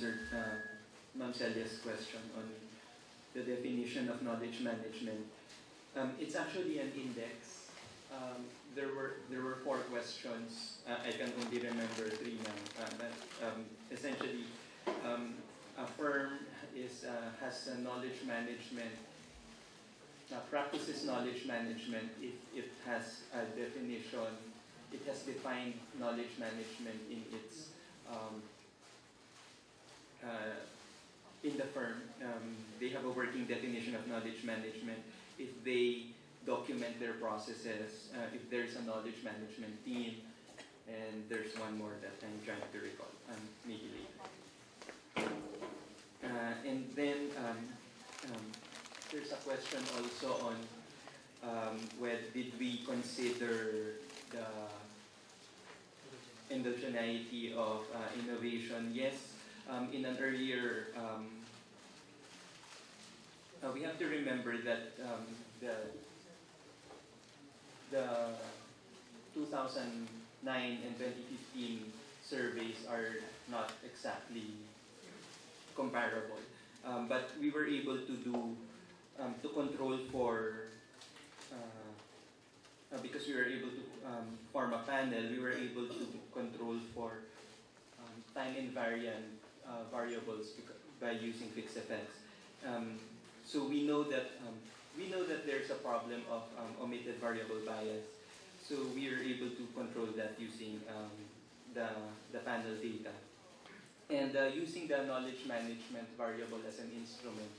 answered uh, question on the definition of knowledge management. Um, it's actually an index. Um, there were there were four questions. Uh, I can only remember three now. Uh, but um, essentially, um, a firm is uh, has a knowledge management practices knowledge management if it has a definition. It has defined knowledge management in its um, uh, in the firm, um, they have a working definition of knowledge management. If they document their processes, uh, if there's a knowledge management team, and there's one more that I'm trying to recall, um, maybe later. Uh, and then um, um, there's a question also on um, where did we consider the endogeneity of uh, innovation? Yes, um, in an earlier, um, uh, we have to remember that um, the the 2009 and 2015 surveys are not exactly comparable, um, but we were able to do um, to control for. Uh, uh, because we were able to um, form a panel, we were able to control for um, time invariant uh, variables by using fixed effects. So we know that um, we know that there's a problem of um, omitted variable bias. So we are able to control that using um, the the panel data, and uh, using the knowledge management variable as an instrument.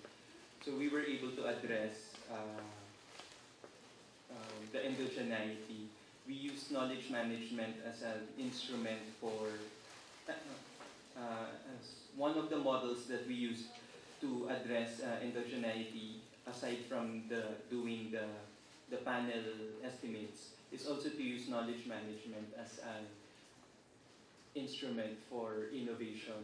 So we were able to address uh, uh, the endogeneity. We use knowledge management as an instrument for uh, uh, as one of the models that we use to address uh, endogeneity, aside from the doing the the panel estimates, is also to use knowledge management as an instrument for innovation